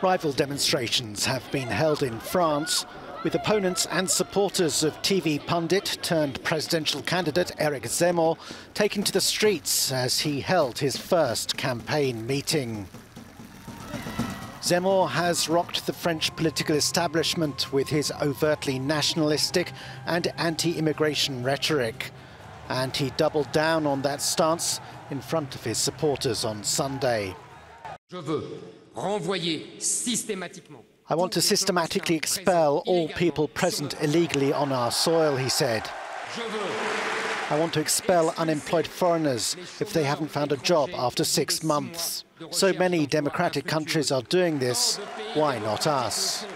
Rival demonstrations have been held in France, with opponents and supporters of TV pundit turned presidential candidate Eric Zemmour taking to the streets as he held his first campaign meeting. Zemmour has rocked the French political establishment with his overtly nationalistic and anti-immigration rhetoric. And he doubled down on that stance in front of his supporters on Sunday. I want to systematically expel all people present illegally on our soil, he said. I want to expel unemployed foreigners if they haven't found a job after six months. So many democratic countries are doing this, why not us?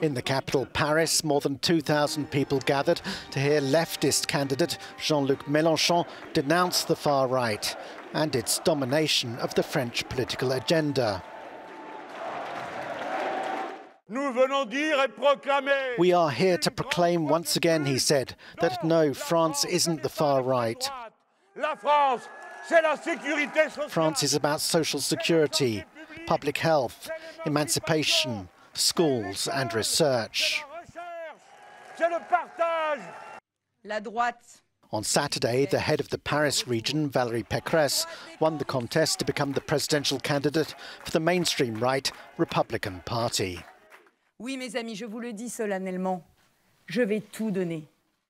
In the capital, Paris, more than 2,000 people gathered to hear leftist candidate Jean-Luc Mélenchon denounce the far right and its domination of the French political agenda. We are here to proclaim once again, he said, that no, France isn't the far right. France is about social security, public health, emancipation, schools and research. On Saturday, the head of the Paris region, Valérie Pécresse, won the contest to become the presidential candidate for the mainstream right Republican Party. Oui, mes amis, je vous le dis solennellement, je vais tout donner